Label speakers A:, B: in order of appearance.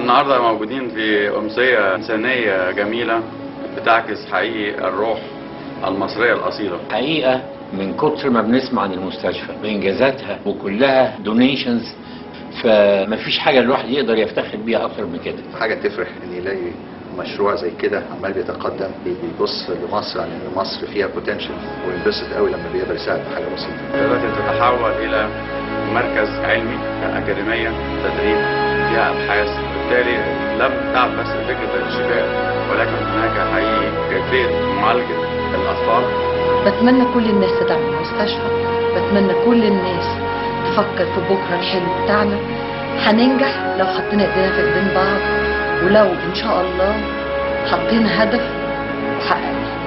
A: النهارده موجودين في أمسية إنسانية جميلة بتعكس حقيقي الروح المصرية الأصيلة.
B: حقيقة من كتر ما بنسمع عن المستشفى بإنجازاتها وكلها donations فمفيش حاجة الواحد يقدر يفتخر بيها أكتر من كده.
C: حاجة تفرح إن يلاقي مشروع زي كده عمال بيتقدم بيبص لمصر على إن مصر فيها potential وينبسط قوي لما بيقدر يساعد بحاجة بسيطة.
A: دلوقتي تتحول إلى مركز علمي أكاديمية تدريب فيها أبحاث بالتالي لم تعد بس فكرة الشفاء ولكن هناك حقيقي كيفية معالجة الأطفال
D: بتمنى كل الناس تدعم المستشفى بتمنى كل الناس تفكر في بكرة الحلو بتاعنا. هننجح لو حطينا إيدينا في ايدين بعض ولو إن شاء الله حطينا هدف وحققناه